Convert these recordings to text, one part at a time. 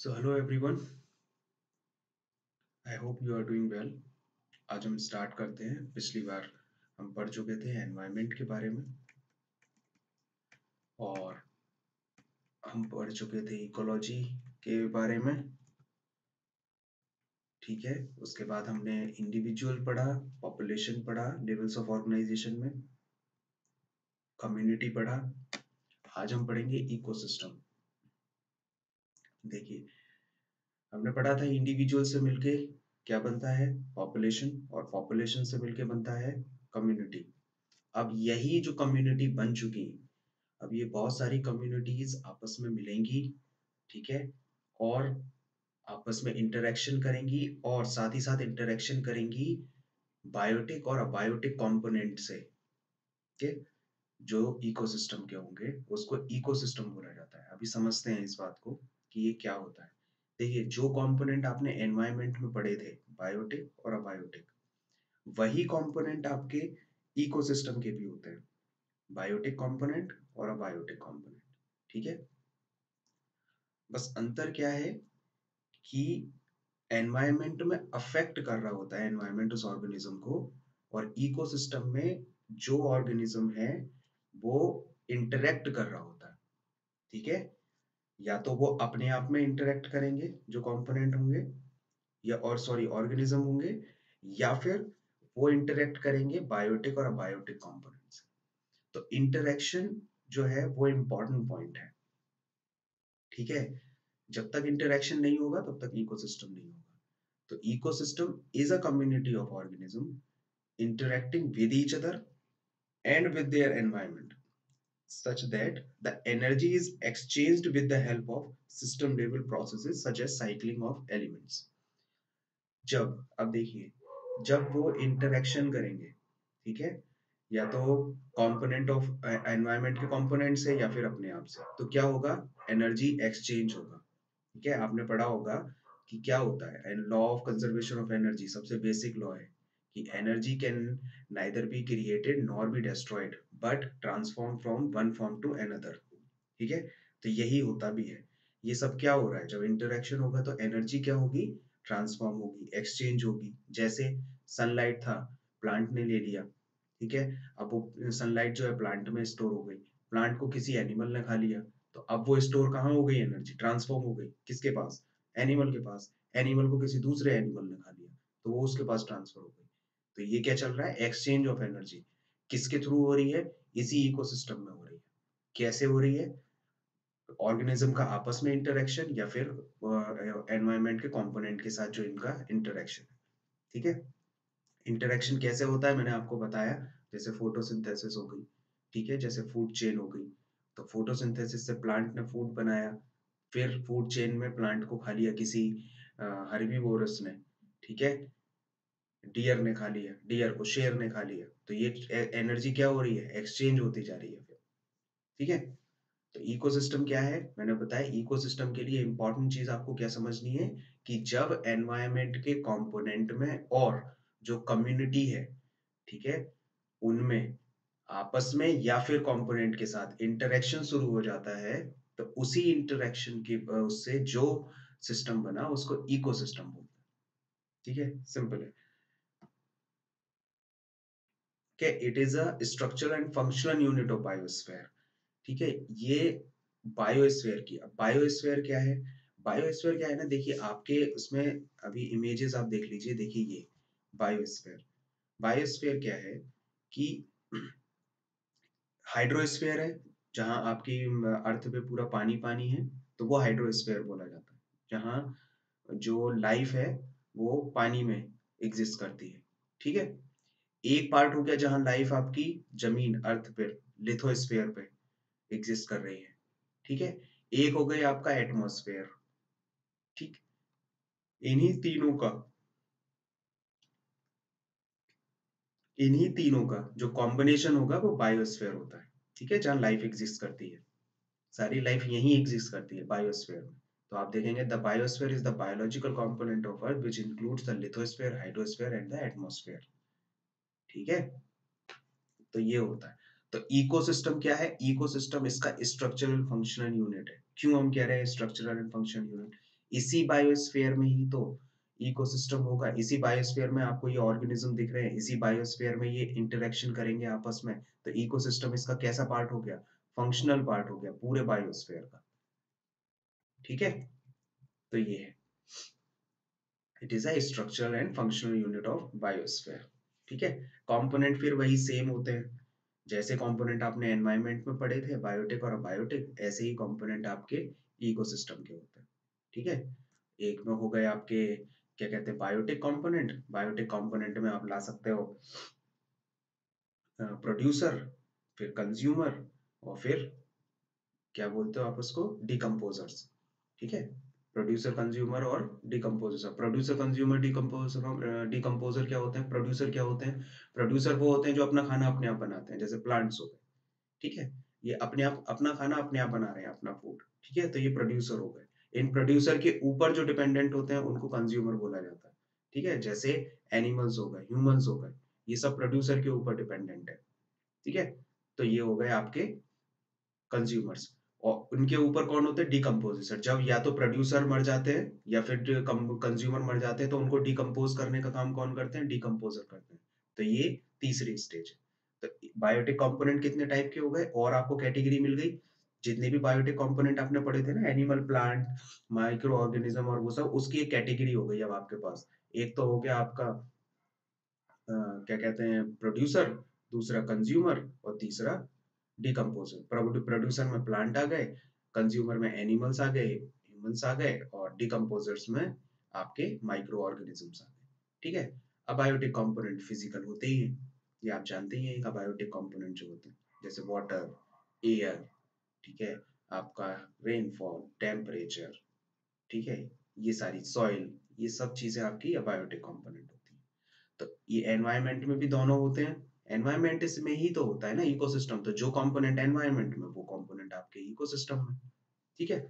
So, hello everyone. I hope you are doing well. आज हम start करते हैं। पिछली बार हम पढ़ चुके थे एनवायरनमेंट के बारे में। और हम पढ़ चुके थे इकोलॉजी के बारे में। ठीक है? उसके बाद हमने इंडिविजुअल पढ़ा पॉपुलेशन पढ़ा लेवल्स ऑफ़ ऑर्गेनाइजेशन में। कम्युनिटी पढ़ा। आज हम पढ़ेंगे इकोसिस्टम देखिए हमने पढ़ा था इंडिविजुअल से मिलके क्या बनता है? पॉपुलेशन और पॉपुलेशन से मिलके बनता है कम्युनिटी अब यही जो कम्युनिटी बन चुकी है, अब ये बहुत सारी कम्युनिटीज आपस में मिलेंगी, ठीक है? और आपस में इंटरेक्शन करेंगी और साथ ही साथ इंटरेक्शन करेंगी बायोटिक और अबायोटिक कंपोनेंट से है? जो इकोसिस्टम के होंगे, उसको इकोसिस्टम बोला जाता है। अभी समझते हैं इस बात को कि ये क्या होता है। देखिए, जो कंपोनेंट आपने एनवायरनमेंट में पढ़े थे बायोटिक और अबायोटिक वही कंपोनेंट आपके इकोसिस्टम के भी होते हैं। बायोटिक कंपोनेंट और अबायोटिक कंपोनेंट ठीक है? बस अंतर क्या है कि एनवायरमेंट में अफेक्ट कर रहा होता है एनवायरमेंट उस ऑर्गेनिज्म को और इकोसिस्टम में जो ऑर्गेनिज्म है, वो इंटरेक्ट कर रहा होता है, ठीक है? या तो वो अपने आप में इंटरेक्ट करेंगे, जो कंपोनेंट होंगे, या और सॉरी ऑर्गेनिज्म होंगे, या फिर वो इंटरेक्ट करेंगे बायोटिक और अबायोटिक कंपोनेंट से तो इंटरेक्शन जो है वो इंपॉर्टेंट पॉइंट है। ठीक है? जब तक इंटरेक्शन नहीं होगा, तब तक इकोसिस्टम नहीं होगा। तो ecosystem is a community of organism interacting with each other and with their environment such that the energy is exchanged with the help of system level processes such as cycling of elements जब अब देखिए जब वो interaction करेंगे ठीक है या तो कंपोनेंट ऑफ़ एनवायरनमेंट के कंपोनेंट से या फिर अपने आप से तो क्या होगा एनर्जी एक्सचेंज होगा ठीक है आपने पढ़ा होगा कि क्या होता है law of conservation of energy सबसे बेसिक लॉ है कि energy can neither be created nor be destroyed but transform from one form to another. ठीक है? तो यही होता भी है। ये सब क्या हो रहा है? जब इंटरेक्शन होगा तो एनर्जी क्या होगी? ट्रांसफॉर्म होगी एक्सचेंज होगी। जैसे सनलाइट था प्लांट ने ले लिया। ठीक है? अब वो सनलाइट जो है प्लांट में स्टोर हो गई। प्लांट को किसी एनिमल ने खा लिया। तो अब वो स्टोर कहाँ हो गई एनर्जी ट्रांसफॉर्म हो गई। किसके पास? एनिमल के पास। एनिमल को किसी दूसरे एनिमल ने खा लिया। तो वो उसके पास ट्रांसफ़र हो गई। तो ये क्या चल रहा है? एक्सचेंज ऑफ़ एनर्जी किसके थ्रू हो रही है? इसी इकोसिस्टम में हो रही है। कैसे हो रही है? ऑर्गेनिज्म का आपस में इंटरेक्शन या फिर एनवायरनमेंट के कंपोनेंट के साथ जो इनका इंटरेक्शन है। ठीक है? इंटरेक्शन कैसे होता है? मैंने आपको बताया। जैसे फोटोसिंथेसिस हो गई। ठीक है? जैसे फ़ूड चेन हो गई। तो फोटोसिंथेसिस से प्लांट ने फ़ूड बनाया। फिर फ़ूड चेन में प्लांट को खा लिया किसी हर्बीवोरस ने। ठीक है? डियर ने खा लिया डियर को शेर ने खा लिया तो ये एनर्जी क्या हो रही है? एक्सचेंज होती जा रही है फिर, ठीक है? तो इकोसिस्टम क्या है? मैंने बताया इकोसिस्टम के लिए इंपॉर्टेंट चीज़ आपको क्या समझनी है? कि जब एनवायरमेंट के कंपोनेंट में और जो कम्युनिटी है, ठीक है, उनमें, आपस में या फिर कंपोनेंट के साथ इंटरेक्शन शुरू हो जाता है तो उसी इंटरेक्शन के, उससे जो सिस्टम बना, उसको इकोसिस्टम बोलते हैं। ठीक है? सिंपल है। कि it is a structural and functional unit of biosphere ठीक है? ये बायोस्फेयर की, अब बायोस्फेयर क्या है? बायोस्फेयर क्या है ना? देखिए, आपके उसमें अभी इमेजेस आप देख लीजिए। देखिए ये बायोस्फेयर बायोस्फेयर क्या है? कि हाइड्रोस्फेयर है, जहाँ आपकी अर्थ पे पूरा पानी पानी है तो वो हाइड्रोस्फेयर बोला जाता है। जहाँ जो लाइफ है, वो पानी में एग्जिस्ट करती है। ठीक है? एक पार्ट हो गया जहाँ लाइफ आपकी ज़मीन अर्थ पे लिथोस्फेयर पे एग्जिस्ट कर रही है। ठीक है? एक हो गया आपका एटमोस्फेयर ठीक? इन्हीं तीनों का, इन्हीं तीनों का जो कॉम्बिनेशन होगा वो बायोस्फेयर होता है। ठीक है? जहाँ लाइफ एग्जिस्ट करती है। सारी लाइफ यही एग्जिस्ट करती है बायोस्फेयर में। तो आप देखेंगे the biosphere is the biological component of earth which includes the lithosphere hydrosphere and the atmosphere ठीक है? तो ये होता है। तो इकोसिस्टम क्या है? इकोसिस्टम इसका स्ट्रक्चरल फंक्शनल यूनिट है। क्यों हम कह रहे हैं स्ट्रक्चरल एंड फंक्शनल यूनिट इसी बायोस्फीयर में ही तो इकोसिस्टम होगा। इसी बायोस्फीयर में आपको ये ऑर्गेनिज्म दिख रहे हैं। इसी बायोस्फीयर में ये इंटरेक्शन करेंगे आपस में। तो इकोसिस्टम इसका कैसा पार्ट हो गया? फंक्शनल पार्ट हो गया पूरे बायोस्फीयर का। ठीक है? तो ये है। It is a structural and functional unit of biosphere ठीक है? कंपोनेंट फिर वही सेम होते हैं। जैसे कंपोनेंट आपने एनवायरमेंट में पढ़े थे बायोटिक और बायोटिक ऐसे ही कंपोनेंट आपके इकोसिस्टम के होते हैं। ठीक है? एक में हो गए आपके, क्या कहते हैं बायोटिक कंपोनेंट बायोटिक कंपोनेंट में आप ला सकते हो प्रोड्यूसर फिर कंज्यूमर और फिर, क्या बोलते हो आप उसको? डिकम्पोजर्स ठीक है? प्रोड्यूसर कंज्यूमर और decomposer producer consumer decomposer decomposer क्या होते हैं? प्रोड्यूसर क्या होते हैं? प्रोड्यूसर वो होते हैं जो अपना खाना अपने आप बनाते हैं, जैसे प्लांट्स हो गए। ठीक है? ये अपने आप, अपना खाना अपने आप बना रहे हैं, अपना फ़ूड ठीक है? तो ये प्रोड्यूसर हो गए। इन प्रोड्यूसर के ऊपर जो डिपेंडेंट होते हैं, उनको कंज्यूमर बोला जाता है। ठीक है? जैसे एनिमल्स हो गए ह्यूमंस हो गए, ये सब प्रोड्यूसर के ऊपर डिपेंडेंट है। ठीक है? तो ये हो गए आपके कंज्यूमर्स और उनके ऊपर कौन होते हैं? डिकम्पोजिटर जब या तो प्रोड्यूसर मर जाते हैं या फिर कंज्यूमर मर जाते हैं तो उनको डिकम्पोज करने का काम कौन करते हैं? डिकम्पोजर करते हैं। तो ये तीसरी स्टेज है। तो बायोटिक कंपोनेंट कितने टाइप के हो गए? और आपको कैटेगरी मिल गई। जितने भी बायोटिक कंपोनेंट आपने पढ़े थे ना एनिमल प्लांट माइक्रो ऑर्गेनिज्म और वो सब उसकी एक कैटेगरी हो गई अब आपके पास। एक तो हो गया आपका आ, क्या कहते हैं प्रोड्यूसर दूसरा कंज्यूमर और तीसरा डिकम्पोजर प्रोड्यूसर में प्लांट आ गए कंज्यूमर में एनिमल्स आ गए ह्यूमंस आ गए और डिकम्पोजर्स में आपके माइक्रो ऑर्गेनिजम्स आ गए। ठीक है? अबायोटिक कंपोनेंट फ़िज़िकल होते ही हैं। ये आप जानते ही हैं अबायोटिक कंपोनेंट जो होते हैं, जैसे वाटर एयर ठीक है? आपका रेनफॉल टेम्परेचर ठीक है? ये सारी सॉइल ये सब चीज़ें आपकी अबायोटिक कंपोनेंट होती है। तो ये एनवायरमेंट में भी दोनों होते हैं एनवायरमेंट इसमें ही तो होता है ना इकोसिस्टम तो जो कंपोनेंट एनवायरमेंट में, वो कंपोनेंट आपके इकोसिस्टम में। ठीक है?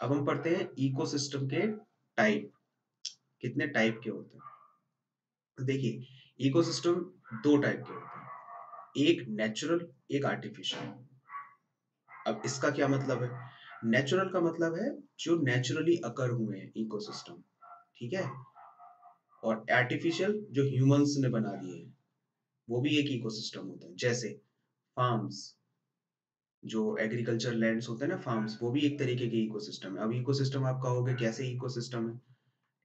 अब हम पढ़ते हैं इकोसिस्टम के टाइप कितने टाइप के होते हैं? तो देखिए इकोसिस्टम दो टाइप के होते हैं। एक नेचुरल एक आर्टिफिशियल अब इसका क्या मतलब है? नेचुरल का मतलब है जो नेचुरली अकर हुए हैं इकोसिस्टम ठीक है? और आर्टिफिशियल जो ह्यूमंस ने बना दिए हैं। वो भी एक इकोसिस्टम होता है। जैसे फार्म्स जो एग्रीकल्चर लैंड्स होते हैं ना फार्म्स वो भी एक तरीके के इकोसिस्टम है। अब इकोसिस्टम आप कहोगे कैसे इकोसिस्टम है?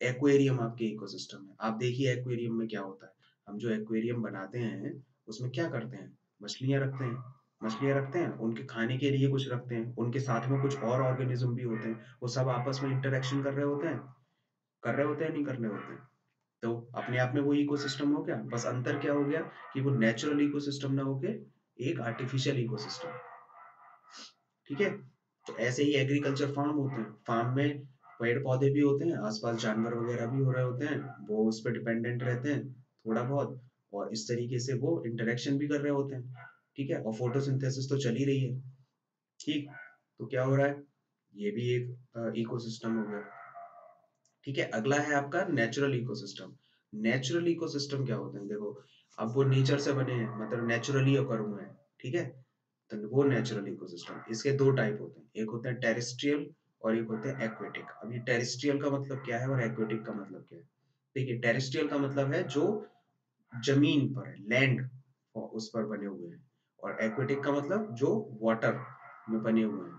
एक्वेरियम आपके इकोसिस्टम है। आप देखिए एक्वेरियम में क्या होता है। हम जो एक्वेरियम बनाते हैं, उसमें क्या करते हैं? मछलियाँ रखते हैं। मछलियाँ रखते हैं, उनके खाने के लिए कुछ रखते हैं। उनके साथ में कुछ और ऑर्गेनिज्म भी होते हैं। वो सब आपस में इंटरेक्शन कर रहे होते हैं? कर रहे होते हैं, नहीं कर रहे होते हैं? तो अपने आप में वो इकोसिस्टम हो गया, बस अंतर क्या हो गया कि वो नेचुरल इकोसिस्टम ना होके एक आर्टिफिशियल इकोसिस्टम ठीक है? तो ऐसे ही एग्रीकल्चर फार्म होते हैं। फार्म में पेड़ पौधे भी होते हैं, आसपास जानवर वगैरह भी हो रहे होते हैं, वो उस पर डिपेंडेंट रहते हैं थोड़ा बहुत और इस तरीके से वो इंटरेक्शन भी कर रहे होते हैं। ठीक है? और फोटोसिंथेसिस तो चल ही रही है। ठीक? तो क्या हो रहा है? ये भी एक इकोसिस्टम हो गया। ठीक है? अगला है आपका नेचुरल इकोसिस्टम नेचुरल इकोसिस्टम क्या होते हैं? देखो, अब वो नेचर से बने हैं मतलब नेचुरली अकर हुए हैं, ठीक है? तो वो नेचुरल इकोसिस्टम इसके दो टाइप होते हैं, एक होते हैं टेरिस्ट्रियल और एक होते हैं एक्वेटिक अब ये टेरिस्ट्रियल का मतलब क्या है और एक्वेटिक का मतलब क्या है? देखिए टेरिस्ट्रियल का मतलब है जो ज़मीन पर है लैंड उस पर बने हुए हैं और एक्वेटिक का मतलब जो वाटर में बने हुए हैं।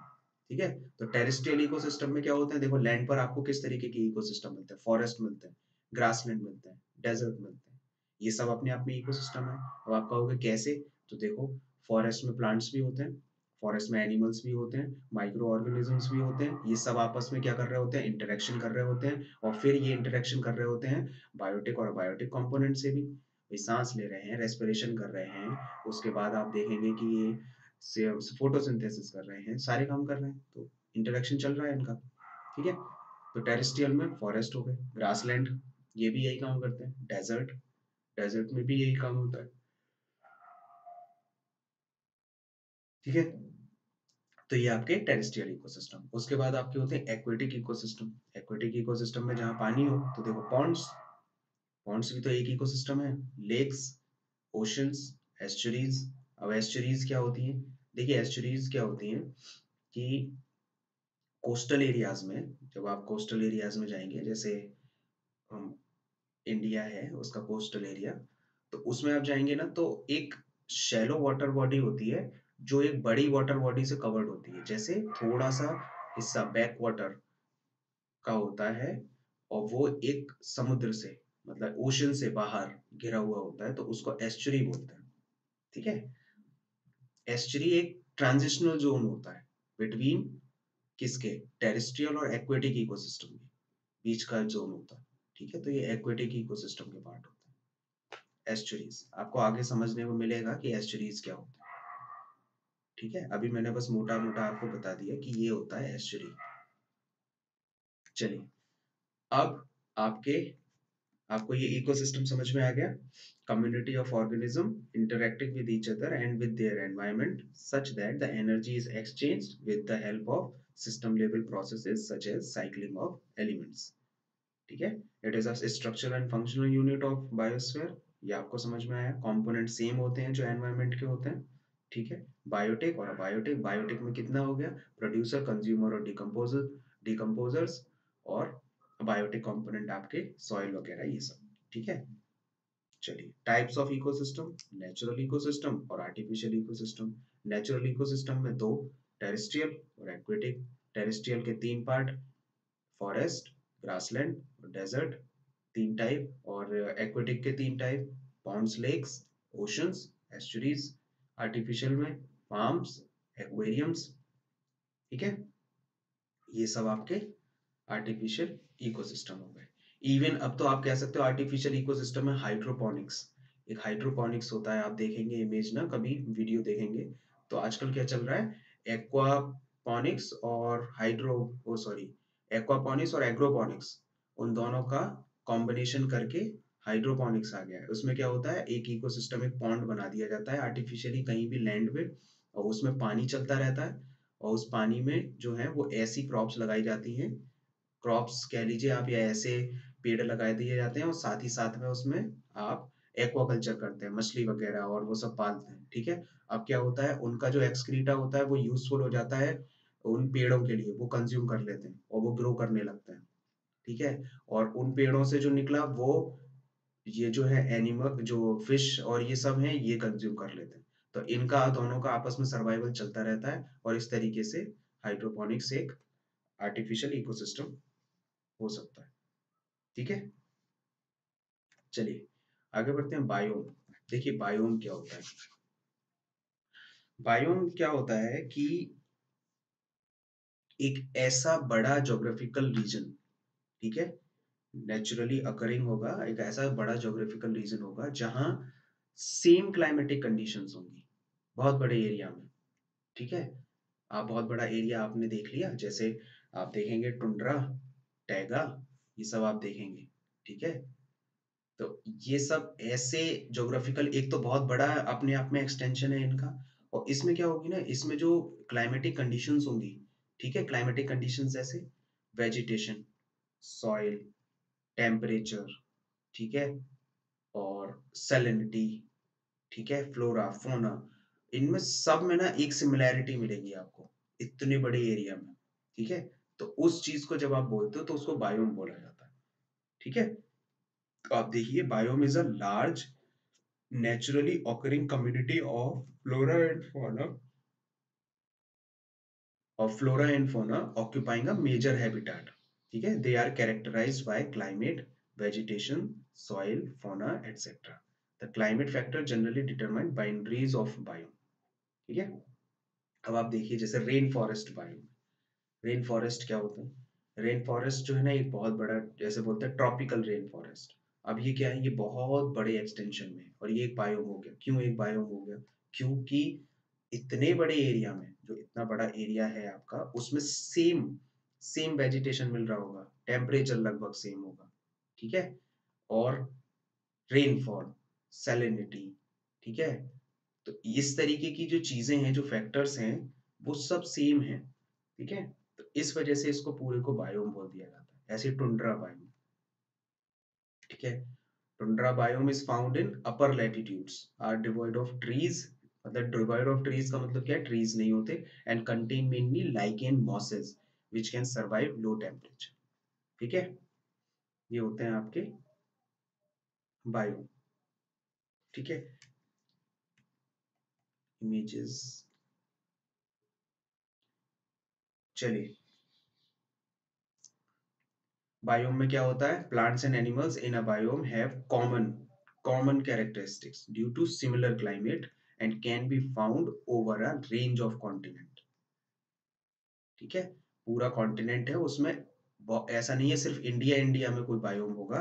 ठीक है? तो टेरिस्ट्रियल इकोसिस्टम में क्या होता है? देखो लैंड पर आपको किस तरीके के इकोसिस्टम मिलते हैं? फॉरेस्ट मिलते हैं ग्रासलैंड मिलते हैं डेजर्ट मिलते हैं। ये सब अपने आप में इकोसिस्टम है। अब आप कहोगे, कैसे? तो देखो फॉरेस्ट में प्लांट्स भी होते हैं फॉरेस्ट में एनिमल्स भी होते हैं माइक्रो ऑर्गेनिजम्स भी होते हैं। ये सब आपस में क्या कर रहे होते हैं? इंटरेक्शन कर रहे होते हैं और फिर ये इंटरेक्शन कर रहे होते हैं बायोटिक और बायोटिक कंपोनेंट से भी। सांस ले रहे हैं रेस्पिरेशन कर रहे हैं, उसके बाद आप देखेंगे कि ये फोटोसिंथेसिस कर रहे हैं, सारे काम कर रहे हैं तो इंटरेक्शन चल रहा है इनका, ठीक है? तो टेरिस्ट्रियल में फॉरेस्ट हो गए ग्रासलैंड ये भी यही काम करते हैं डेजर्ट डेजर्ट में भी यही काम होता है। ठीक है? तो ये आपके टेरिस्ट्रियल इकोसिस्टम उसके बाद आपके होते हैं एक्वेटिक इकोसिस्टम एक्वेटिक इकोसिस्टम में जहाँ पानी हो तो देखो पॉन्ड्स पॉन्ड्स भी तो एक इकोसिस्टम है लेक्स ओशंस एस्चुरीज अब एस्चुरीज क्या होती है? देखिए एस्चुरीज क्या होती है कि कोस्टल एरियाज़ में, जब आप कोस्टल एरियाज़ में जाएँगे, जैसे हम इंडिया है, उसका कोस्टल एरिया तो उसमें आप जाएँगे ना तो एक शैलो वाटर बॉडी होती है, जो एक बड़ी वाटर बॉडी से कवर्ड होती है। जैसे थोड़ा सा हिस्सा बैक वाटर का होता है, और वो एक समुद्र से मतलब ओशन से बाहर घिरा हुआ होता है तो उसको एस्चुरी बोलते हैं। ठीक है? एस्चुरी एक ट्रांजिशनल जोन होता है बिटवीन किसके? टेरिस्ट्रियल और एक्वेटिक इकोसिस्टम के बीच का जोन होता है, ठीक है? तो ये एक्वेटिक इकोसिस्टम के पार्ट होता है। एस्चुरीज आपको आगे समझने को मिलेगा कि एस्चुरीज क्या होता है। ठीक है? अभी मैंने बस मोटा मोटा आपको बता दिया कि ये होता है एस्चुरी चलिए, अब आपके आपको ये इकोसिस्टम समझ में आ गया? Community of organism interacting with each other and with their environment such that the energy is exchange with the help of system level processes such as cycling of elements ठीक है? It is a structural and functional unit of biosphere ये आपको समझ में आया? Component same होते हैं जो एनवायरमेंट के होते हैं। ठीक है? बायोटेक और अबायोटेक बायोटेक में कितना हो गया? प्रोड्यूसर कंज्यूमर और डिकम्पोजर डिकम्पोजर्स और बायोटिक कंपोनेंट आपके सॉइल वगैरह, ये सब, ठीक है? चलिए types of ecosystem natural ecosystem और आर्टिफिशियल इकोसिस्टम नेचुरल इकोसिस्टम में दो टेरेस्ट्रियल और एक्वेटिक टेरेस्ट्रियल के तीन पार्ट फॉरेस्ट ग्रासलैंड डेजर्ट तीन टाइप और एक्वेटिक के तीन type ponds lakes oceans estuaries artificial में फार्म्स एक्वेरियम्स ठीक है? ये सब आपके आर्टिफिशियल इकोसिस्टम हो गए। इवन अब तो आप कह सकते हो आर्टिफिशियल इकोसिस्टम में हाइड्रोपोनिक्स एक हाइड्रोपोनिक्स होता है, आप देखेंगे इमेज ना, कभी वीडियो देखेंगे। तो आजकल क्या चल रहा है? एक्वापोनिक्स और हाइड्रो ओ सॉरी एक्वापोनिक्स और एग्रोपोनिक्स उन दोनों का कॉम्बिनेशन करके हाइड्रोपोनिक्स आ गया है। उसमें क्या होता है? एक इकोसिस्टम एक पॉन्ड बना दिया जाता है आर्टिफिशियली कहीं भी लैंड पे और उसमें पानी चलता रहता है, और उस पानी में जो है वो ऐसी क्रॉप्स लगाई जाती हैं क्रॉप्स कह लीजिए आप, या ऐसे पेड़ लगाए दिए जाते हैं और साथ ही साथ में उसमें आप एक्वाकल्चर करते हैं, मछली वगैरह और वो सब पालते हैं, ठीक है? अब क्या होता है, उनका जो एक्सक्रीटा होता है वो यूजफुल हो जाता है उन पेड़ों के लिए, वो कंज्यूम कर लेते हैं और वो ग्रो करने लगते हैं, ठीक है? और उन पेड़ों से जो निकला, वो ये जो है एनिमल जो फ़िश और ये सब है, ये कंज्यूम कर लेते हैं। तो इनका दोनों का आपस में सर्वाइवल चलता रहता है और इस तरीके से हाइड्रोपोनिक्स एक आर्टिफिशियल इकोसिस्टम हो सकता है। ठीक है? चलिए, आगे बढ़ते हैं बायोम। देखिए बायोम क्या होता है। बायोम क्या होता है कि एक ऐसा बड़ा जोग्राफिकल रीजन ठीक है? नेचुरली अकरिंग होगा, एक ऐसा बड़ा ज्योग्राफिकल रीजन होगा जहाँ सेम क्लाइमेटिक कंडीशंस होंगी। बहुत बड़े एरिया में, ठीक है? आप बहुत बड़ा एरिया आपने देख लिया, जैसे आप देखेंगे टुंड्रा टैगा ये सब आप देखेंगे, ठीक है? तो ये सब ऐसे जोग्राफिकल एक तो बहुत बड़ा अपने आप में एक्सटेंशन है इनका, और इसमें क्या होगी ना, इसमें जो क्लाइमेटिक कंडीशंस होंगी, ठीक है? क्लाइमेटिक कंडीशंस जैसे वेजिटेशन सॉइल टेम्परेचर ठीक है? और सेलिनिटी ठीक है? फ्लोरा फोना इनमें सब में ना एक सिमिलैरिटी मिलेगी आपको, इतने बड़े एरिया में, ठीक है? तो उस चीज़ को जब आप बोलते हो तो उसको बायोम बोला जाता है। ठीक है? तो आप देखिए, biome is a large naturally occurring community of flora and fauna, of flora and fauna occupying a major habitat. ठीक है? They are characterise by climate, vegetation, soil, fauna etcetera the climate factor generally determined boundaries of biome. ठीक है? अब आप देखिए, जैसे rain forest biome. Rain forest क्या होते हैं? रेन फॉरेस्ट जो है ना, एक बहुत बड़ा, जैसे बोलते हैं ट्रॉपिकल रेन फॉरेस्ट अब ये क्या है, ये बहुत बड़े एक्सटेंशन में और ये एक बायोम हो गया. क्यों एक बायोम हो गया? क्योंकि इतने बड़े एरिया में, जो इतना बड़ा एरिया है आपका, उसमें सेम सेम वेजिटेशन मिल रहा होगा. टेम्परेचर लगभग सेम होगा. ठीक है? और रेनफॉल सेलिनिटी ठीक है? तो इस तरीके की जो चीज़ें हैं, जो फैक्टर्स हैं, वो सब सेम हैं. ठीक है? इस वजह से इसको पूरे को बायोम बोल दिया जाता है, ऐसे टुंड्रा बायोम। ठीक है? Tundra biome is found in upper latitudes are devoid of trees मतलब डिवॉइड ऑफ़ ट्रीज का मतलब क्या है? ट्रीज नहीं होते and contain mainly lichen mosses which can survive low temperature ठीक है? ये होते हैं आपके बायोम। ठीक है? इमेजेस चलिए। बायोम में क्या होता है? Plants and animals in a biome have common common characteristics due to similar climate and can be found over a range of continent ठीक है? पूरा कॉन्टिनेंट है, उसमें ऐसा नहीं है, सिर्फ़ इंडिया इंडिया में कोई बायोम होगा।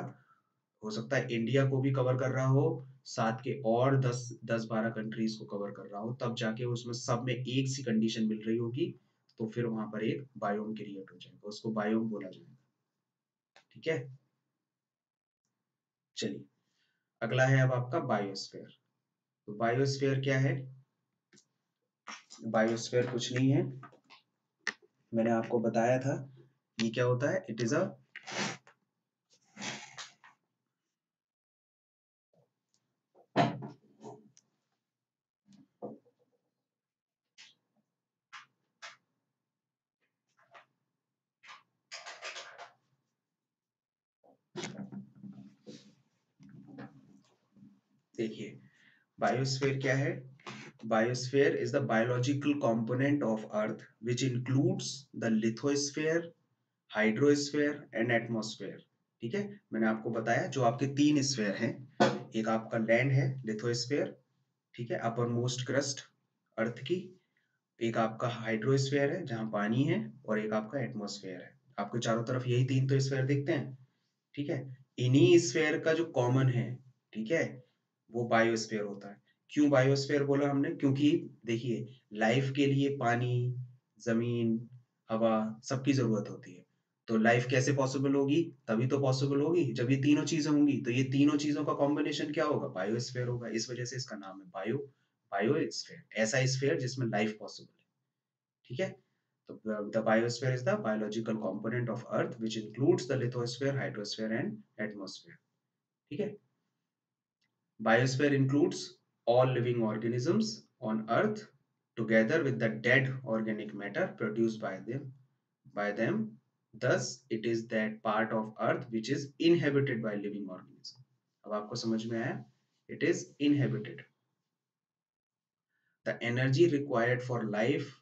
हो सकता है इंडिया को भी कवर कर रहा हो, साथ के और दस दस बारह कंट्रीज़ को कवर कर रहा हो, तब जाके उसमें सब में एक सी कंडीशन मिल रही होगी। तो फिर वहाँ पर एक बायोम क्रिएट हो जाएगा, उसको बायोम बोला जाएगा। ठीक है? चलिए, अगला है अब आपका बायोस्फेयर। तो बायोस्फेयर क्या है? बायोस्फेयर कुछ नहीं है। मैंने आपको बताया था, ये क्या होता है? इट इज़ अ देखिए बायोस्फीयर क्या है? Biosphere is the biological component of earth which includes the lithosphere hydrosphere and atmosphere ठीक है? मैंने आपको बताया जो आपके तीन स्फेयर हैं। एक आपका लैंड है लिथोस्फेयर ठीक है? अपर मोस्ट क्रस्ट अर्थ की। एक आपका हाइड्रोस्फेयर है, जहाँ पानी है, और एक आपका एटमोस्फेयर है। आपको चारों तरफ़ यही तीन तो स्फेयर दिखते हैं। ठीक है? इन्हीं स्फेयर का जो कॉमन है, ठीक है? वो बायोस्फेयर होता है। क्यों बायोस्फेयर बोला हमने? क्योंकि देखिए लाइफ के लिए पानी, ज़मीन, हवा सबकी ज़रूरत होती है। तो लाइफ कैसे पॉसिबल होगी? तभी तो पॉसिबल होगी। जब ये तीनों चीज़ें होंगी तो ये तीनों चीज़ों का कॉम्बिनेशन क्या होगा? बायोस्फेयर होगा। इस वजह से इसका नाम है बायो बायोस्फेयर ऐसा स्फेयर जिसमें लाइफ पॉसिबल है। ठीक है? तो the biosphere is the biological component of earth which includes the lithosphere hydrosphere and atmosphere ठीक है? Biosphere includes all living organisms on Earth together with the dead organic matter produced by them. By them, thus it is that part of Earth which is inhabited by living organism. अब आपको समझ में आया? It is inhabited. The energy required for life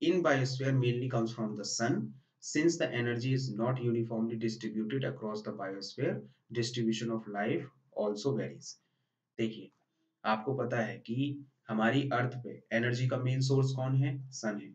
in biosphere mainly comes from the sun. Since the energy is not uniformly distributed across the biosphere, distribution of life also varies. देखिए, आपको पता है कि हमारी अर्थ पे एनर्जी का main source कौन है? सन है।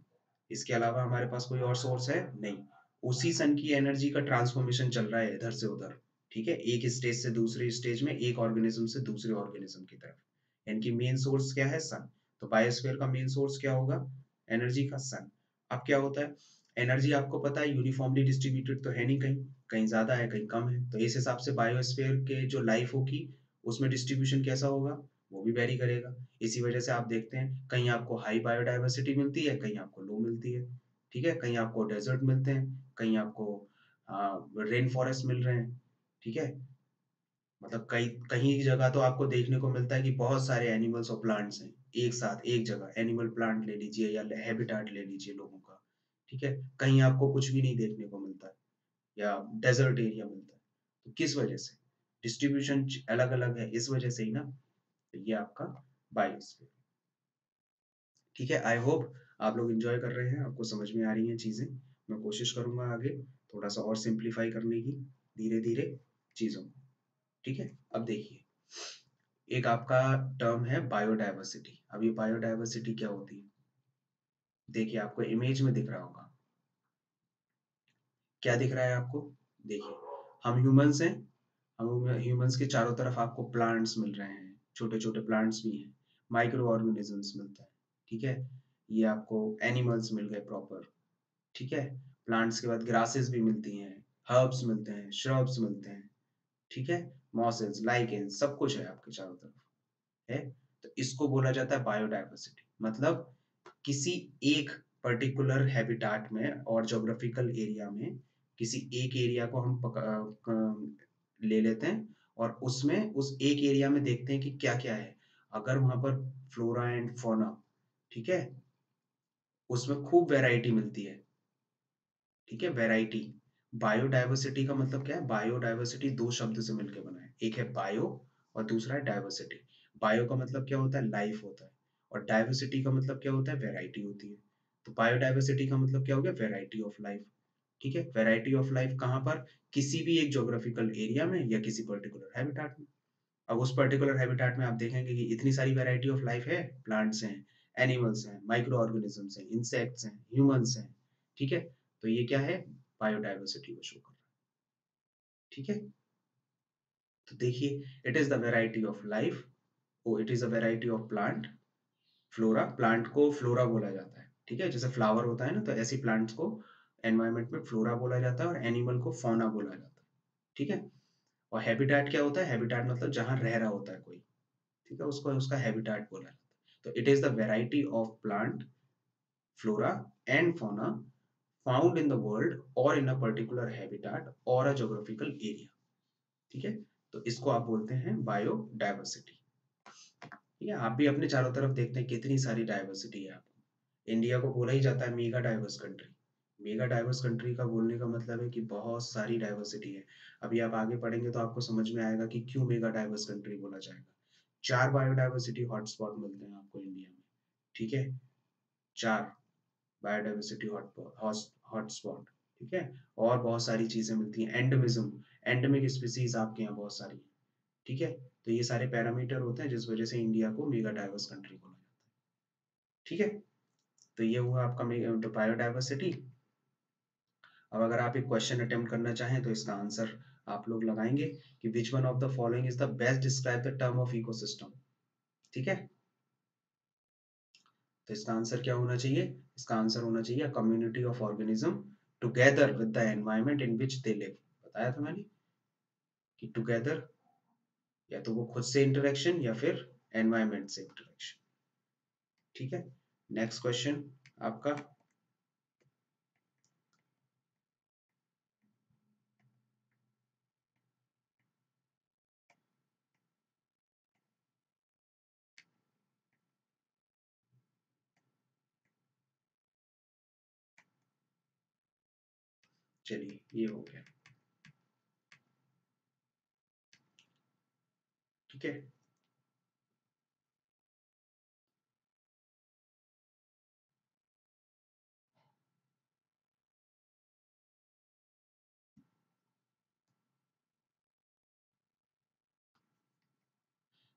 इसके अलावा हमारे पास कोई और सोर्स है? नहीं। उसी सन की एनर्जी का ट्रांसफॉर्मेशन चल रहा है इधर से उधर, ठीक है? एक स्टेज से दूसरे स्टेज में, एक ऑर्गेनिज्म से दूसरे ऑर्गेनिज्म की तरफ़। इनकी मेन सोर्स क्या है? सन तो बायोस्फीयर का मेन सोर्स क्या होगा? एनर्जी का सन अब क्या होता है? एनर्जी आपको पता है यूनिफॉर्मली डिस्ट्रीब्यूटेड तो है नहीं कहीं। कहीं ज़्यादा है, कहीं कम है। तो इस हिसाब से बायोस्फीयर के जो लाइफ होगी उसमें डिस्ट्रीब्यूशन कैसा होगा? वो भी वेरी करेगा। इसी वजह से आप देखते हैं, कहीं आपको हाई बायोडाइवर्सिटी मिलती है, कहीं आपको लो मिलती है, ठीक है? कहीं आपको डेजर्ट मिलते हैं, कहीं आपको रेन फॉरेस्ट मिल रहे हैं, ठीक है? मतलब कई, कहीं जगह तो आपको देखने को मिलता है कि बहुत सारे एनिमल्स और प्लांट्स हैं, एक साथ, एक जगह एनिमल प्लांट ले लीजिए या हैबिटाट ले लीजिए लोगों का, ठीक है? कहीं आपको कुछ भी नहीं देखने को मिलता, या डेजर्ट एरिया मिलता है। तो किस वजह से? डिस्ट्रीब्यूशन अलग अलग है इस वजह से ही ना तो ये आपका बायोस्फीयर ठीक है आई होप आप लोग इंजॉय कर रहे हैं, आपको समझ में आ रही हैं चीज़ें। मैं कोशिश करूँगा आगे थोड़ा सा और सिंप्लीफाई करने की धीरे धीरे चीज़ों को। ठीक है, अब देखिए, एक आपका टर्म है बायोडाइवर्सिटी अब ये बायोडाइवर्सिटी क्या होती है? देखिए, आपको इमेज में दिख रहा होगा। क्या दिख रहा है आपको? देखिए, हम ह्यूमंस हैं ह्यूमंस के चारों तरफ़ आपको प्लांट्स मिल रहे हैं छोटे छोटे प्लांट्स भी हैं माइक्रो ऑर्गेनिजम्स मिलता है, ठीक है? ये आपको एनिमल्स मिल गए प्रॉपर ठीक है? प्लांट्स के बाद ग्रासेस भी मिलती हैं हर्ब्स मिलते हैं श्रब्स मिलते हैं, ठीक है? मॉसेस लाइकेन सब कुछ है आपके चारों तरफ़, है? तो इसको बोला जाता है बायोडाइवर्सिटी मतलब किसी एक पर्टिकुलर हैबिटाट में और जोग्राफिकल एरिया में किसी एक एरिया को हम ले लेते हैं और उसमें, उस एक एरिया में देखते हैं कि क्या क्या है। अगर वहाँ पर फ्लोरा एंड फोना ठीक है, उसमें खूब वैरायटी मिलती है। ठीक है वेराइटी बायोडाइवर्सिटी का मतलब क्या है? बायोडाइवर्सिटी दो शब्द से मिलकर बना है। एक है बायो और दूसरा है डाइवर्सिटी बायो का मतलब क्या होता है? लाइफ होता है। और डाइवर्सिटी का मतलब क्या होता है? वेराइटी होती है। तो बायोडाइवर्सिटी का मतलब क्या हो गया? वेराइटी ऑफ़ लाइफ ठीक है? वेराइटी ऑफ़ लाइफ कहाँ पर? किसी भी एक जोग्राफिकल एरिया में या किसी पर्टिकुलर हैबिटाट में। अब उस पर्टिकुलर हैबिटाट में आप देखेंगे कि इतनी सारी वेराइटी ऑफ़ लाइफ है। प्लांट्स हैं एनिमल्स हैं माइक्रो ऑर्गेनिजम्स हैं इंसेक्ट्स हैं ह्यूमंस हैं। ठीक है? तो ये क्या है? बायोडाइवर्सिटी को शो कर रहा है। ठीक है? तो देखिए it is the variety of life or it is a variety of plant flora plant को फ्लोरा बोला जाता है। ठीक है? जैसे फ्लावर होता है ना तो ऐसी प्लांट्स को एनवायरमेंट में फ्लोरा बोला जाता है और एनिमल को फोना बोला जाता है। ठीक है? और हैबिटाट क्या होता है? हैबिटाट मतलब जहाँ रह रहा होता है कोई। ठीक है? उसको उसका हैबिटाट बोला जाता है। तो it is the variety of plant flora and fauna found in the world और इन अ पर्टिकुलर हैबिटाट और अ जोग्राफिकल एरिया ठीक है? तो इसको आप बोलते हैं बायोडाइवर्सिटी ठीक है? आप भी अपने चारों तरफ़ देखते हैं कितनी सारी डाइवर्सिटी है आपको इंडिया को बोला ही जाता है mega diverse country mega diverse country का बोलने का मतलब है कि बहुत सारी डाइवर्सिटी है। अभी आप आगे पढ़ेंगे तो आपको समझ में आएगा कि क्यों मेगा डाइवर्स कंट्री बोला जाएगा। चार बायोडाइवर्सिटी हॉटस्पॉट मिलते हैं आपको इंडिया में, ठीक है? चार बायोडाइवर्सिटी हॉटस्पॉट ठीक है? और बहुत सारी चीज़ें मिलती हैं। एंडमिज्म एंडमिक स्पीसीज आपके यहाँ बहुत सारी है, ठीक है? तो ये सारे पैरामीटर होते हैं जिस वजह से इंडिया को मेगा डाइवर्स कंट्री बोला जाता है, ठीक है? तो ये हुआ आपका बायोडाइवर्सिटी अब अगर आप एक क्वेश्चन अटेम्प्ट करना चाहें तो इसका आंसर आप लोग लगाएँगे कि which one of the following is the best describe the term of ecosystem ठीक है? तो इसका आंसर क्या होना चाहिए? इसका आंसर होना चाहिए community of organism together with the environment in which they live बताया था मैंने कि टुगेदर या तो वो खुद से इंटरेक्शन या फिर एनवायरमेंट से इंटरेक्शन ठीक है? नेक्स्ट क्वेश्चन आपका चलिए, ये हो गया। ठीक है?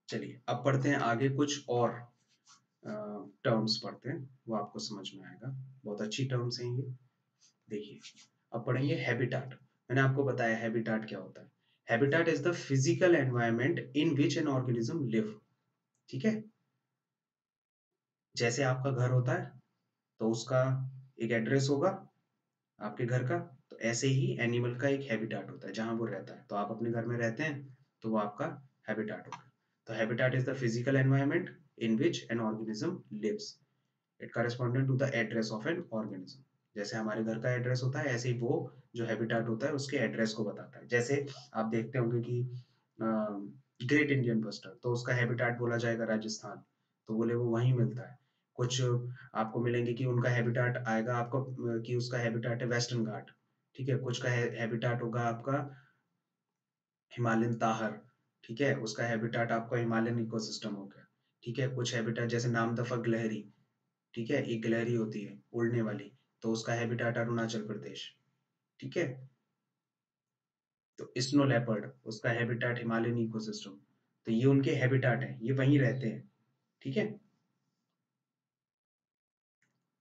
चलिए, अब पढ़ते हैं आगे कुछ और टर्म्स पढ़ते हैं, वो आपको समझ में आएगा। बहुत अच्छी टर्म्स हैं ये। देखिए अब पढ़ेंगे हैबिटाट मैंने आपको बताया हैबिटाट क्या होता है। Habitat is the physical environment in which an organism live ठीक है? जैसे आपका घर होता है तो उसका एक एड्रेस होगा आपके घर का तो ऐसे ही एनिमल का एक हैबिटाट होता है, जहाँ वो रहता है। तो आप अपने घर में रहते हैं तो वो आपका हैबिटाट होगा। तो habitat is the physical environment in which an organism lives. It corresponding to the address of an organism. जैसे हमारे घर का एड्रेस होता है, ऐसे ही वो जो हैबिटाट होता है, उसके एड्रेस को बताता है। जैसे आप देखते होंगे कि ग्रेट इंडियन बस्टर तो उसका हैबिटाट बोला जाएगा राजस्थान तो बोले वो वहीं मिलता है। कुछ आपको मिलेंगे कि उनका हैबिटाट आएगा आपको, कि उसका हैबिटाट है वेस्टर्न घाट ठीक है? कुछ का हैबिटाट होगा आपका हिमालयन ताहर, ठीक है? उसका हैबिटाट आपका हिमालयन इकोसिस्टम हो गया, ठीक है? कुछ हैबिटाट जैसे नाम दफ़ा गिलहरी, ठीक है? एक गिलहरी होती है, उड़ने वाली तो उसका हैबिटेट अरुणाचल प्रदेश। ठीक है? तो स्नो लेपर्ड उसका हैबिटेट हिमालयन इकोसिस्टम तो ये उनके हैबिटेट हैं, ये वहीं रहते हैं। ठीक है?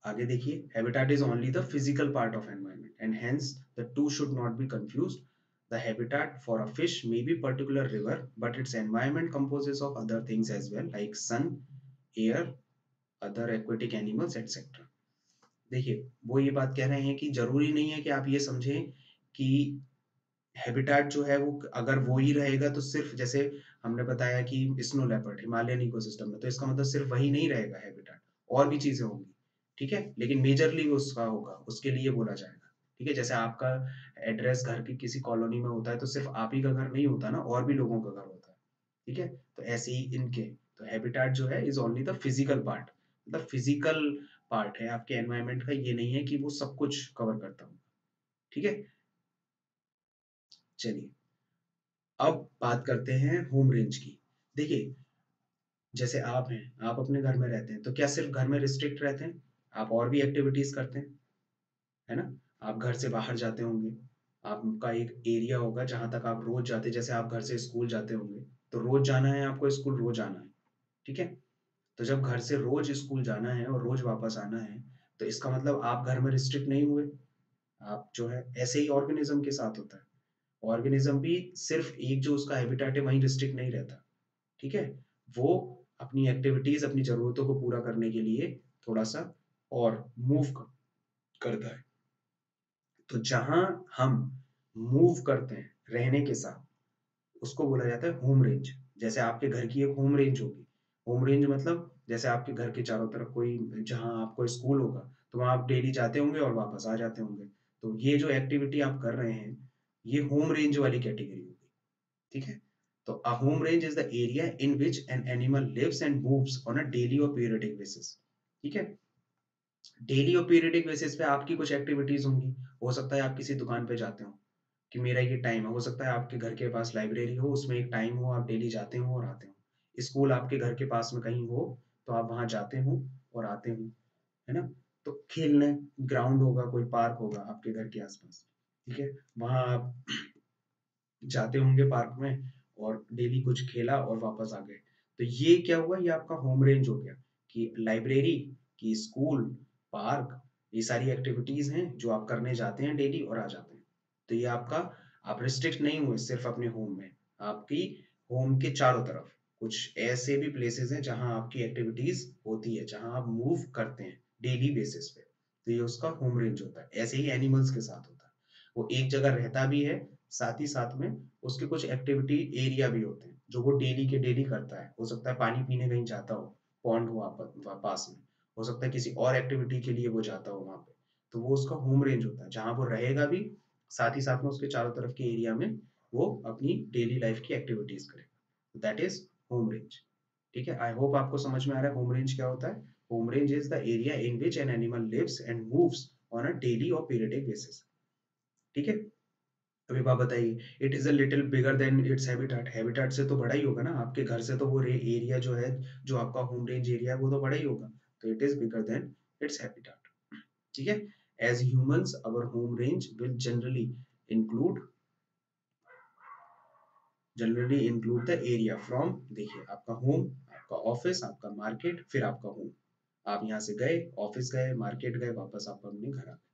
आगे देखिए habitat is only the physical part of environment and hence the two should not be confuse the habitat for a fish may be particular river but its environment composes of other things as well like sun air other aquatic animals etcetera देखिए, वो ये बात कह रहे हैं कि ज़रूरी नहीं है कि आप ये समझें कि हैबिटाट जो है वो अगर वो ही रहेगा तो सिर्फ़, जैसे हमने बताया कि स्नो लेपर्ड हिमालयन इकोसिस्टम में तो इसका मतलब सिर्फ़ वही नहीं रहेगा हैबिटाट और भी चीज़ें होंगी, ठीक है? लेकिन मेजरली उसका होगा, उसके लिए बोला जाएगा, ठीक है? जैसे आपका एड्रेस घर की किसी कॉलोनी में होता है तो सिर्फ़ आप ही का घर नहीं होता ना, और भी लोगों का घर होता है, ठीक है? तो ऐसे ही इनके तो हैबिटाट जो है is only the physical part मतलब फ़िज़िकल पार्ट है। आपके एनवायरमेंट का ये नहीं है कि वो सब कुछ कवर करता हूँ ठीक है? चलिए। अब बात करते हैं होम रेंज की। देखिए, जैसे आप हैं, आप अपने घर में रहते हैं तो क्या सिर्फ़ घर में रिस्ट्रिक्ट रहते हैं? आप और भी एक्टिविटीज़ करते हैं, है ना? आप घर से बाहर जाते होंगे। आपका एक एरिया होगा जहाँ तक आप रोज जाते जैसे आप घर से स्कूल जाते होंगे तो रोज जाना है आपको स्कूल रोज आना है। ठीक है? तो जब घर से रोज स्कूल जाना है और रोज वापस आना है तो इसका मतलब आप घर में रिस्ट्रिक्ट नहीं हुए। आप जो है ऐसे ही ऑर्गेनिज्म के साथ होता है। ऑर्गेनिज्म भी सिर्फ़ एक जो उसका हैबिटेट है, वहीं रिस्ट्रिक्ट नहीं रहता। ठीक है? वो अपनी एक्टिविटीज़ अपनी जरूरतों को पूरा करने के लिए थोड़ा सा और मूव करता है। तो जहाँ हम मूव करते हैं रहने के साथ, उसको बोला जाता है होम रेंज जैसे आपके घर की एक होम रेंज होगी। होम रेंज मतलब जैसे आपके घर के चारों तरफ़ कोई, जहाँ आपको स्कूल होगा तो वहाँ आप डेली जाते होंगे और वापस आ जाते होंगे। तो ये जो एक्टिविटी आप कर रहे हैं, ये होम रेंज वाली कैटेगरी होगी, ठीक है? तो a home range is the area in which an animal lives and moves on a daily or periodic basis ठीक है? डेली और पीरियडिक बेसिस पे आपकी कुछ एक्टिविटीज़ होंगी। हो सकता है आप किसी दुकान पे जाते हो, कि मेरा ये टाइम है। हो सकता है आपके घर के पास लाइब्रेरी हो, उसमें एक टाइम हो, आप डेली जाते हो और आते हो। स्कूल आपके घर के पास में कहीं हो तो आप वहाँ जाते हो और आते हो, है ना? तो खेलने ग्राउंड होगा, कोई पार्क होगा आपके घर के आसपास, ठीक है? वहाँ आप जाते होंगे पार्क में और डेली कुछ खेला और वापस आ गए। तो ये क्या हुआ? ये आपका होम रेंज हो गया कि लाइब्रेरी की स्कूल पार्क ये सारी एक्टिविटीज़ हैं जो आप करने जाते हैं डेली और आ जाते हैं। तो ये आपका, आप रिस्ट्रिक्ट नहीं हुए, सिर्फ़ अपने होम में, आपकी होम के चारों तरफ़। कुछ ऐसे भी प्लेसेस हैं जहाँ आपकी एक्टिविटीज़ होती है, जहाँ आप मूव करते हैं डेली बेसिस पे। तो ये उसका होम रेंज होता है। ऐसे ही एनिमल्स के साथ होता है। वो एक जगह रहता भी है, साथ ही साथ में उसके कुछ एक्टिविटी एरिया भी होते हैं, जो वो डेली के डेली करता है। हो सकता है पानी पीने कहीं जाता हो पॉन्ड हो पास में। हो सकता है किसी और एक्टिविटी के लिए वो जाता हो वहाँ पे। तो वो उसका होम रेंज होता है, जहाँ वो रहेगा भी, साथ ही साथ में उसके चारों तरफ़ के एरिया में वो अपनी डेली लाइफ की एक्टिविटीज़ करेगा। दैट इज़ होम रेंज ठीक है? आई होप आपको समझ में आ रहा है होम रेंज क्या होता है? Home range is the area in which an animal lives and moves on a daily or periodic basis ठीक है? अभी आप बताइए it is a little bigger than its habitat habitat से तो बड़ा ही होगा ना? आपके घर से तो वो एरिया जो है, जो आपका होम रेंज एरिया है, वो तो बड़ा ही होगा। तो it is bigger than its habitat. ठीक है? As humans, our home range will generally include generally include the area from देखिए, आपका होम आपका ऑफ़िस आपका मार्केट फिर आपका होम आप यहाँ से गए ऑफ़िस गए मार्केट गए, वापस आप अपने घर आ गए।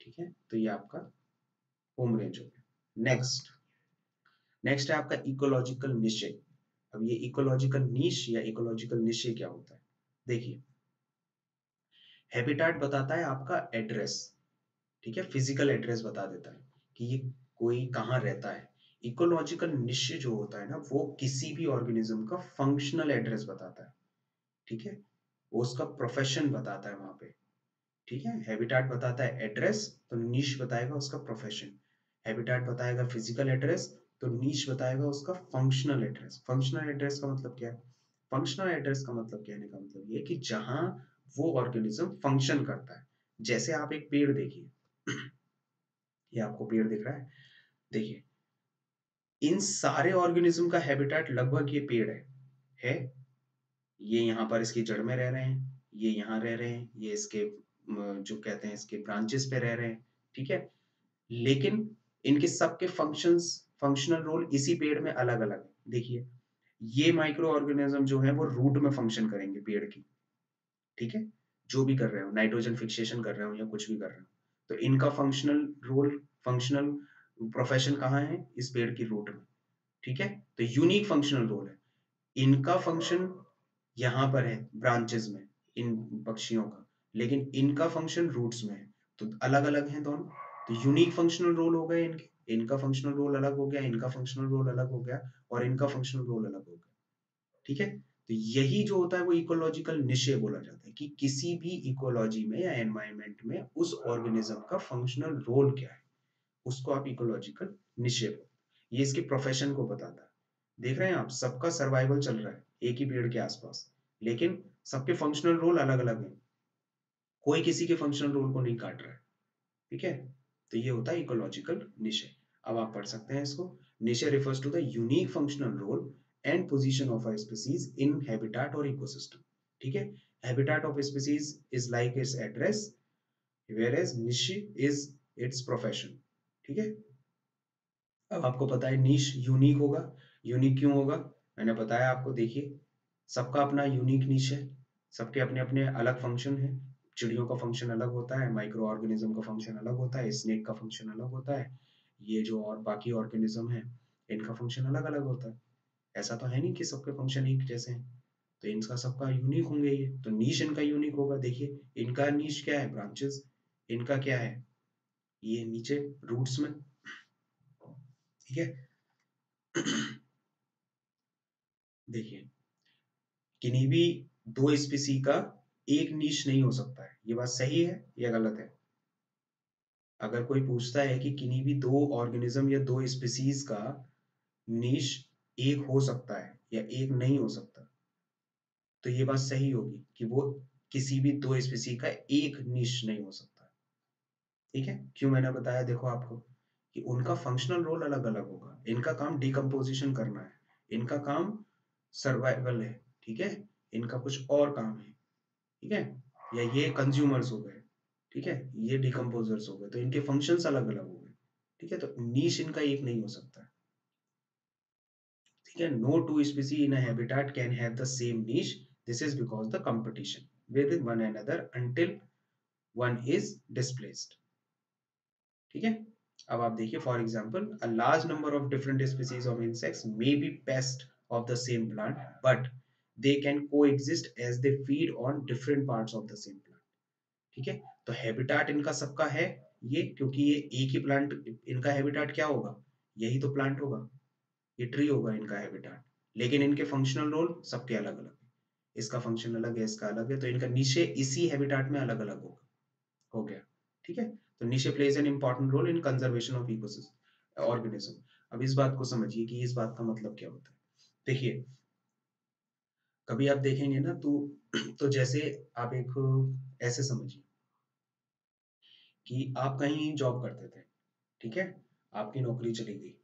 ठीक है? तो ये आपका होम रेंज हो गया। नेक्स्ट नेक्स्ट है आपका इकोलॉजिकल निश्चय अब ये इकोलॉजिकल नीश या इकोलॉजिकल निश्चय क्या होता है? देखिए। हैबिटाट बताता है आपका एड्रेस ठीक है? फ़िज़िकल एड्रेस बता देता है कि ये कोई कहाँ रहता है। इकोलॉजिकल निश्चय जो होता है ना, वो किसी भी ऑर्गेनिज्म का फंक्शनल एड्रेस बताता है। ठीक है? वो उसका प्रोफेशन बताता है वहाँ पे। ठीक है? हैबिटाट बताता है एड्रेस तो नीश बताएगा उसका प्रोफेशन हैबिटाट बताएगा फ़िज़िकल एड्रेस तो नीश बताएगा उसका फंक्शनल एड्रेस फंक्शनल एड्रेस का मतलब क्या है? फंक्शनल एड्रेस का मतलब कहने का मतलब ये कि जहाँ वो ऑर्गेनिज्म फ़ंक्शन करता है। जैसे आप एक पेड़ देखिए। ये आपको पेड़ दिख रहा है। देखिए इन सारे ऑर्गेनिज्म का हैबिटेट लगभग ये पेड़ है। है? ये यहाँ पर इसकी जड़ में रह रहे हैं, ये यहाँ रह रहे हैं, ये इसके जो कहते हैं इसके ब्रांचेस पे रह रहे हैं, ठीक है? लेकिन इनके सबके फ़ंक्शंस फंक्शनल रोल इसी पेड़ में अलग अलग है। देखिए, ये माइक्रो ऑर्गेनिज्म जो है वो रूट में फ़ंक्शन करेंगे पेड़ की, ठीक है? जो भी कर रहे हो नाइट्रोजन फिक्सेशन कर रहे हो या कुछ भी कर रहे हो तो इनका फंक्शनल रोल फंक्शनल प्रोफेशन कहाँ है? इस पेड़ की रूट में, ठीक है? तो यूनिक फंक्शनल रोल है। इनका फ़ंक्शन यहाँ पर है ब्रांचेस में, इन पक्षियों का। लेकिन इनका फ़ंक्शन रूट्स में है। तो अलग अलग हैं दोनों। तो यूनिक फंक्शनल रोल हो गए इनके। इनका फंक्शनल रोल अलग हो गया, इनका फंक्शनल रोल अलग हो गया, और इनका फंक्शनल रोल अलग हो गया। ठीक है? तो यही जो होता है वो इकोलॉजिकल निश्चय बोला जाता है कि किसी भी इकोलॉजी में या एनवायरमेंट में उस ऑर्गेनिज्म का फंक्शनल रोल क्या है। उसको आप इकोलॉजिकल बोलते ये इसके प्रोफेशन को बताता है। देख रहे हैं आप, सबका सर्वाइवल चल रहा है, एक ही पेड़ के आसपास। लेकिन सबके फंक्शनल रोल अलग अलग है। कोई किसी के फंक्शनल रोल को नहीं काट रहा है। ठीक है? तो ये होता है इकोलॉजिकल निशे अब आप पढ़ सकते हैं इसको। Niche refers to the unique functional role and position of a species in habitat or ecosystem ठीक है? Habitat of species is like its address whereas niche is its profession ठीक है? अब आपको पता है निश यूनिक होगा। यूनिक क्यों होगा? मैंने बताया आपको देखिए। सबका अपना यूनिक निश है। सबके अपने अपने अलग फ़ंक्शन है। चिड़ियों का फ़ंक्शन अलग होता है माइक्रो ऑर्गेनिज्म का फ़ंक्शन अलग होता है स्नेक का फ़ंक्शन अलग होता है। ये जो और बाकी ऑर्गेनिज्म है इनका फ़ंक्शन अलग अलग होता है। ऐसा तो है नहीं कि सबके फ़ंक्शन एक जैसे हैं। तो इनका सबका यूनिक होंगे ये। तो नीच इनका यूनिक होगा। देखिए इनका नीच क्या है? ब्रांचेस इनका क्या है? ये नीचे रूट्स में, ठीक है? देखिए, किन्हीं भी दो स्पीसी का एक नीच नहीं हो सकता है। ये बात सही है या गलत है? अगर कोई पूछता है कि किन्हीं भी दो ऑर्गेनिज्म या दो स्पीसीज का नीच एक हो सकता है या एक नहीं हो सकता तो ये बात सही होगी कि वो किसी भी दो स्पीसी का एक नीच नहीं हो सकता। ठीक है? क्यों मैंने बताया देखो आपको कि उनका फंक्शनल रोल अलग अलग होगा। इनका काम डिकम्पोजिशन करना है। इनका काम सर्वाइवल है, ठीक है? इनका कुछ और काम है, ठीक है? या ये कंज्यूमर्स हो गए, ठीक है? ये डिकम्पोजर्स हो गए तो इनके फ़ंक्शंस अलग अलग हो गए, ठीक है? तो नीच इनका एक नहीं हो सकता। ठीक है? No two species in habitat can have the same niche this is because the competition within one another until one is displaced ठीक है? अब आप देखिए for example a large number of different species of insects may be pest of the same plant but they can coexist as they feed on different parts of the same plant ठीक है? तो habitat इनका सबका है ये, क्योंकि ये एक ही प्लांट इनका हैबिटेट क्या होगा? यही तो प्लांट होगा। ये ट्री होगा इनका हैबिटेट लेकिन इनके फंक्शनल रोल सबके अलग अलग है। इसका फ़ंक्शन अलग है, इसका अलग है तो इनका नीचे इसी हैबिटेट में अलग अलग होगा। हो गया। ठीक है? तो niche plays an important role in conservation of ecosystem organism अब इस बात को समझिए कि इस बात का मतलब क्या होता है। देखिए, कभी आप देखेंगे ना तो तो जैसे आप एक, ऐसे समझिए कि आप कहीं जॉब करते थे, ठीक है? आपकी नौकरी चली गई।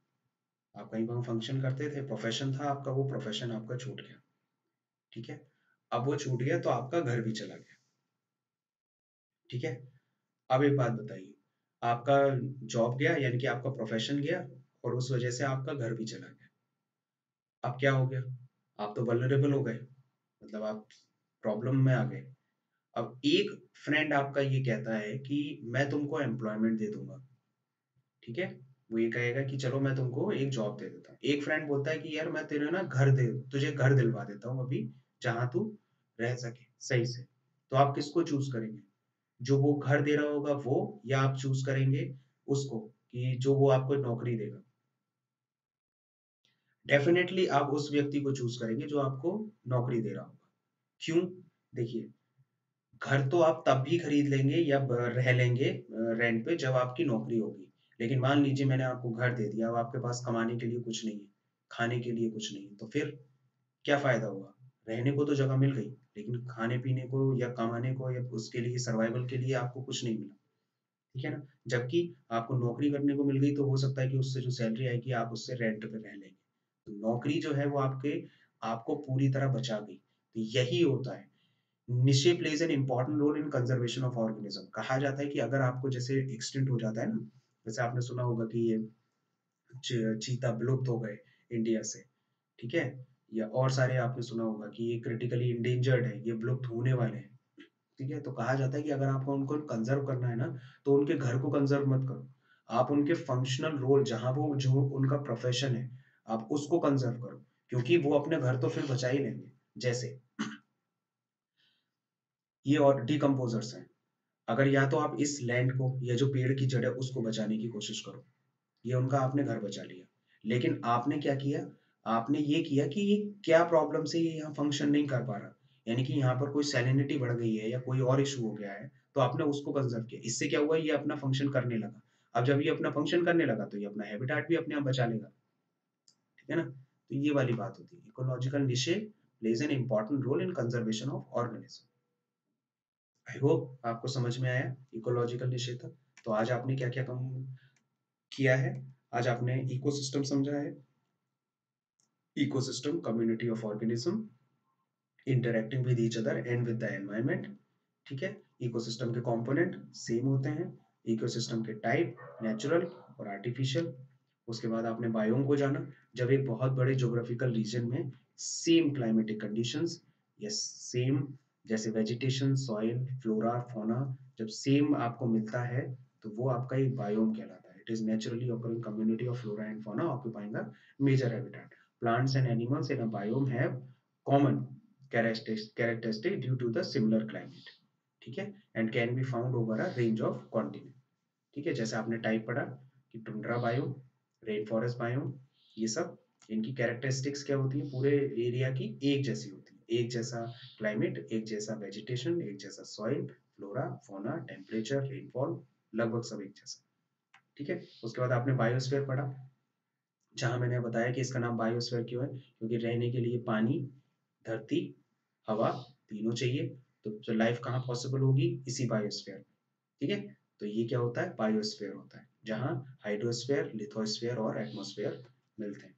आप कहीं पर फ़ंक्शन करते थे प्रोफेशन था आपका, वो प्रोफेशन आपका छूट गया, ठीक है? अब वो छूट गया तो आपका घर भी चला गया, ठीक है? अब एक बात बताइए, आपका जॉब गया, यानी कि आपका प्रोफेशन गया, और उस वजह से आपका घर भी चला गया। अब क्या हो गया? आप तो वलरेबल हो गए मतलब आप प्रॉब्लम में आ गए। अब एक फ्रेंड आपका ये कहता है कि, मैं तुमको एम्प्लॉयमेंट दे दूँगा। ठीक है? वो ये कहेगा कि, चलो मैं तुमको एक जॉब दे देता हूँ। एक फ्रेंड बोलता है कि, यार मैं तेरे ना घर दे, तुझे घर दिलवा देता हूँ अभी, जहाँ तू रह सके, सही से। तो आप किसको चूज़ करेंगे? जो वो घर दे रहा होगा वो, या आप चूज़ करेंगे उसको कि जो वो आपको नौकरी देगा। डेफिनेटली आप उस व्यक्ति को चूज़ करेंगे जो आपको नौकरी दे रहा होगा। क्यों? देखिए, घर तो आप तब भी खरीद लेंगे या रह लेंगे रेंट पे जब आपकी नौकरी होगी। लेकिन मान लीजिए मैंने आपको घर दे दिया, अब आपके पास कमाने के लिए कुछ नहीं है, खाने के लिए कुछ नहीं है तो फिर क्या फ़ायदा हुआ? रहने को तो जगह मिल गई। लेकिन खाने पीने को या कमाने को या उसके लिए सर्वाइवल के लिए आपको कुछ नहीं मिला। ठीक है ना? जबकि आपको नौकरी करने को मिल गई तो हो सकता है कि उससे जो सैलरी आएगी, आप उससे रेंट पे रह लेंगे। तो नौकरी जो है वो आपके, आपको पूरी तरह बचा गई। तो यही होता है। Niche plays an important role in conservation of organism कहा जाता है कि अगर आपको जैसे एक्सटेंट हो जाता है ना, जैसे आपने सुना होगा कि ये चीता विलुप्त हो गए इंडिया से। ठीक है? या और सारे आपने सुना होगा कि ये क्रिटिकली इंडेंजर्ड है, ये विलुप्त होने वाले हैं। ठीक है? तो कहा जाता है कि अगर आपको उनको कंजर्व करना है ना तो उनके घर को कंजर्व मत करो। आप उनके फंक्शनल रोल जहाँ वो जो उनका प्रोफेशन है, आप उसको कंजर्व करो, क्योंकि वो अपने घर तो फिर बचा ही लेंगे, जैसे। ये और डिकम्पोजर्स हैं। अगर या तो आप इस लैंड को, या जो पेड़ की जड़ है, उसको बचाने की कोशिश करो। ये उनका आपने घर बचा लिया। लेकिन आपने क्या किया? आपने ये किया कि ये क्या प्रॉब्लम से ये यहाँ फ़ंक्शन नहीं कर पा रहा? यानी कि यहाँ पर कोई सैलिनिटी बढ़ गई है या कोई और इशू हो गया है तो आपने उसको कंजर्व किया। इससे क्या हुआ? ये अपना फ़ंक्शन करने लगा। अब जब ये अपना फ़ंक्शन करने लगा तो ये अपना हैबिटेट भी अपने आप बचा लेगा। ठीक है ना? तो ये वाली बात होती है। Ecological niche plays an important role in conservation of organism I hope आपको समझ में आया इकोलॉजिकल निशे था तो आज आपने क्या क्या कम किया है? आज आपने इकोसिस्टम समझा है। Ecosystem community of organism interacting with each other and with the environment ठीक है? इकोसिस्टम के कंपोनेंट सेम होते हैं। इकोसिस्टम के टाइप नेचुरल और आर्टिफिशियल उसके बाद आपने बायोम को जाना। जब एक बहुत बड़े जोग्राफिकल रीजन में सेम क्लाइमेटिक कंडीशंस या सेम जैसे वेजिटेशन सॉइल फ्लोरा फोना जब सेम आपको मिलता है तो वो आपका एक बायोम कहलाता है। It is naturally occurring community of flora and fauna occupying a major habitat plants and animals in a biome have common characteristics characteristic due to the similar climate, ठीक है? And can be found over a range of continent ठीक है? जैसे आपने type पढ़ा कि tundra biome rain forest biome ये सब, इनकी कैरेक्टरिस्टिक्स क्या होती है? पूरे एरिया की एक जैसी होती है। एक जैसा क्लाइमेट एक जैसा वेजिटेशन एक जैसा soil flora fauna temperature rainfall लगभग सब एक जैसा, ठीक है? उसके बाद आपने बायोस्फीयर पढ़ा। जहाँ मैंने बताया कि इसका नाम बायोस्फीयर क्यों है? क्योंकि रहने के लिए पानी, धरती, हवा तीनों चाहिए। तो जो लाइफ कहाँ पॉसिबल होगी? इसी बायोस्फीयर ठीक है? तो ये क्या होता है? बायोस्फीयर होता है, जहाँ हाइड्रोस्फीयर लिथोस्फीयर और एटमोस्फेयर मिलते हैं।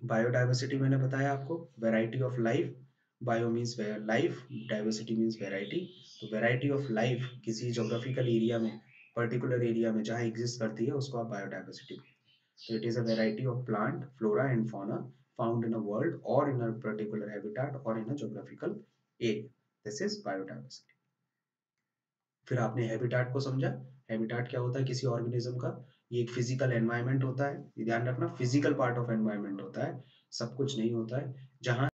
बायोडाइवर्सिटी मैंने बताया आपको variety of life bio means life diversity means variety तो वेराइटी ऑफ़ लाइफ किसी जोग्राफिकल एरिया में पर्टिकुलर एरिया में जहाँ एग्जिस्ट करती है, उसको आप बायोडाइवर्सिटी तो it is a variety of plant flora and fauna found in a world or in a particular habitat or in a geographical area. This is biodiversity. फिर आपने हैबिटाट को समझा। हैबिटाट क्या होता है किसी ऑर्गेनिज्म का? ये एक फ़िज़िकल एनवायरनमेंट होता है। ध्यान रखना फ़िज़िकल पार्ट ऑफ़ एनवायरनमेंट होता है। सब कुछ नहीं होता है। जहाँ